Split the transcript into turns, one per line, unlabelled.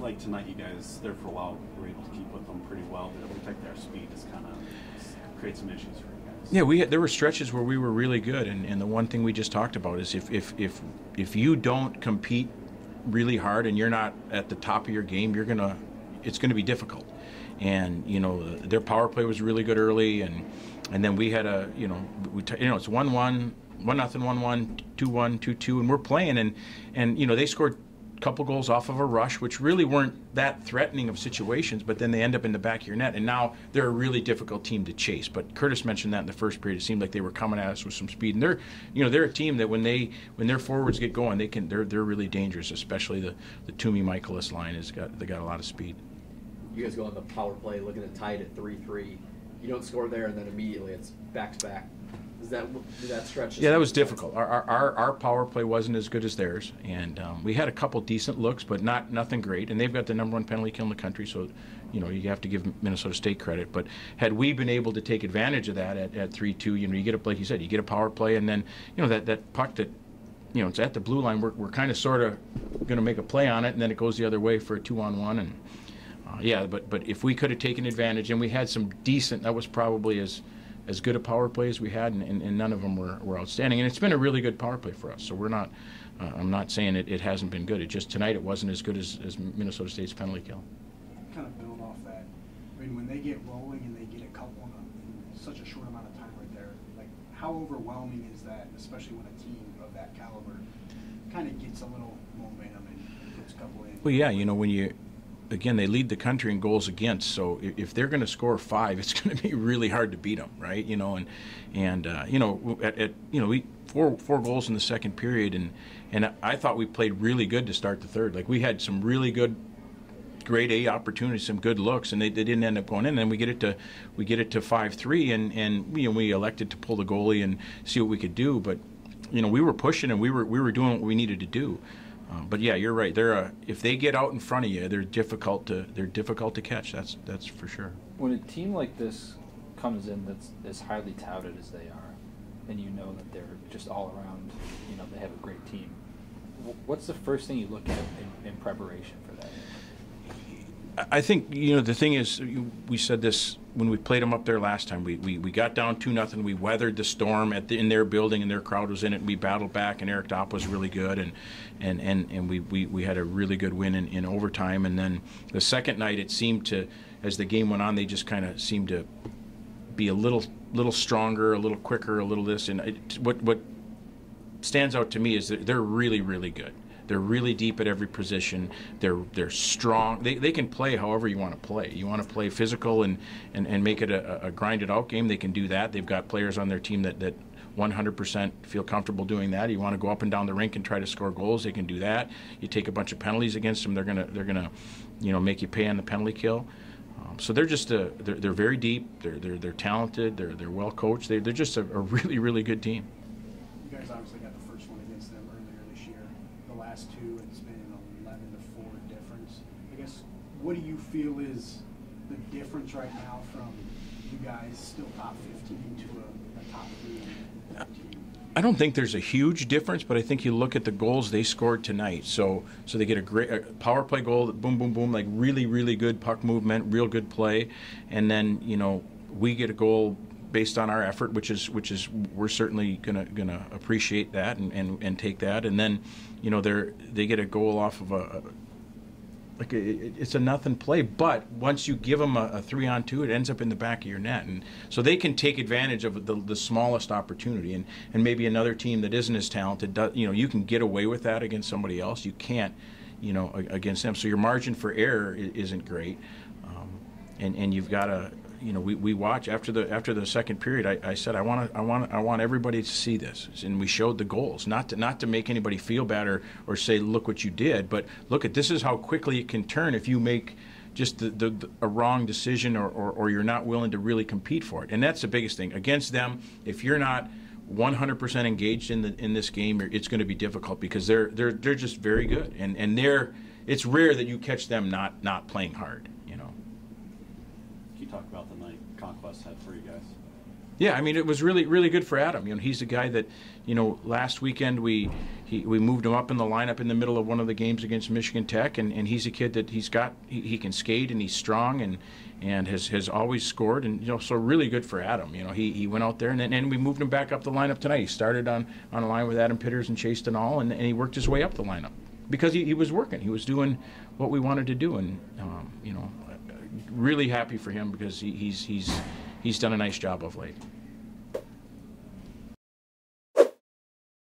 like tonight you guys there for a while were able to keep with them pretty well, but looked like their speed just kind of create some issues for you guys.
Yeah, we had, there were stretches where we were really good, and, and the one thing we just talked about is if, if if if you don't compete really hard and you're not at the top of your game, you're gonna it's gonna be difficult. And you know their power play was really good early, and and then we had a you know we you know it's one one one nothing one one two one two two and we're playing and and you know they scored couple goals off of a rush which really weren't that threatening of situations but then they end up in the back of your net. And now they're a really difficult team to chase. But Curtis mentioned that in the first period. It seemed like they were coming at us with some speed. And they're you know they're a team that when they when their forwards get going they can they're they're really dangerous especially the the Tuomie Michaelis line has got they got a lot of speed.
You guys go on the power play, looking at tied at three three. You don't score there, and then immediately it's back to back. Is that did that stretch?
Yeah, that was difficult. Our, our, our power play wasn't as good as theirs, and um, we had a couple decent looks, but not nothing great. And they've got the number one penalty kill in the country, so you know you have to give Minnesota State credit. But had we been able to take advantage of that at, at three two, you know, you get a like you said, you get a power play, and then you know that that puck that you know it's at the blue line. We're we're kind of sort of going to make a play on it, and then it goes the other way for a two on one, and uh, yeah, but but if we could have taken advantage, and we had some decent, that was probably as as good a power play as we had, and, and, and none of them were, were outstanding. And it's been a really good power play for us. So we're not, uh, I'm not saying it, it hasn't been good. It just tonight it wasn't as good as, as Minnesota State's penalty kill.
kind of build off that. I mean, when they get rolling and they get a couple in, a, in such a short amount of time right there, like how overwhelming is that, especially when a team of that caliber kind of gets a little momentum and puts a couple in?
Well, yeah, you know when you, again, they lead the country in goals against. So if, they're going to score five, it's going to be really hard to beat them, right? You know, and and uh, you know at, at you know we four four goals in the second period, and and I thought we played really good to start the third. Like we had some really good grade A opportunities, some good looks, and they, they didn't end up going in. And then we get it to we get it to five three, and and you know, we elected to pull the goalie and see what we could do. But you know we were pushing and we were we were doing what we needed to do. Uh, but yeah, you're right. They're a, if they get out in front of you, they're difficult to they're difficult to catch. That's that's for sure.
When a team like this comes in that's as highly touted as they are, and you know that they're just all around, you know, they have a great team. What's the first thing you look at in, in preparation for that?
I think you know the thing is you- we said this when we played them up there last time. We we, we got down two nothing. We weathered the storm at the, in their building and their crowd was in it. And we battled back and Eric Dop was really good and and and, and we, we, we had a really good win in, in overtime. And then the second night it seemed to as the game went on they just kind of seemed to be a little little stronger, a little quicker, a little this. And it, what what stands out to me is that they're really really good. They're really deep at every position. They're they're strong. They, they can play however you want to play. You want to play physical and, and, and make it a, a grinded out game. They can do that. They've got players on their team that, that 100% feel comfortable doing that. You want to go up and down the rink and try to score goals. They can do that. You take a bunch of penalties against them. They're gonna they're gonna you know make you pay on the penalty kill. Um, so they're just a, they're, they're very deep. They're, they're, they're talented. They're, they're well coached. They, they're just a, a really really good team.
You guys obviously got the first one against them earlier this year. The last two, it's been an 11 to 4 difference. I guess, what do you feel is the difference right now from you guys still top 15 to a, a top 3 team?
I don't think there's a huge difference, but I think you look at the goals they scored tonight. So, so they get a great a power play goal, boom, boom, boom, like really, really good puck movement, real good play, and then you know we get a goal based on our effort, which is which is we're certainly gonna gonna appreciate that and, and, and take that, and then you know they they get a goal off of a. Like a, it's a nothing play, but once you give them a, a three on two, it ends up in the back of your net, and so they can take advantage of the, the smallest opportunity, and, and maybe another team that isn't as talented, does, you know, you can get away with that against somebody else. You can't, you know, against them. So your margin for error isn't great, um, and and you've got to, you know, we, we watch after the after the second period. I, I said I want I want I want everybody to see this, and we showed the goals, not to not to make anybody feel bad or or say look what you did, but look at this is how quickly it can turn if you make just the, the, the a wrong decision or, or, or you're not willing to really compete for it, and that's the biggest thing against them. If you're not 100% engaged in the in this game, it's going to be difficult because they're they're they're just very good, and and they're it's rare that you catch them not not playing hard,
you talk about the night Conquest had for you guys?
Yeah, I mean, it was really, really good for Adam. You know, he's a guy that, you know, last weekend we he, we moved him up in the lineup in the middle of one of the games against Michigan Tech, and, and he's a kid that he's got he, he can skate and he's strong and and has, has always scored and you know so really good for Adam. You know, he, he went out there and then and we moved him back up the lineup tonight. He started on on a line with Adam Pitters and Chase Denal, and, and he worked his way up the lineup because he, he was working. He was doing what we wanted to do, and um, you know, really happy for him because he, he's he's he's done a nice job of late.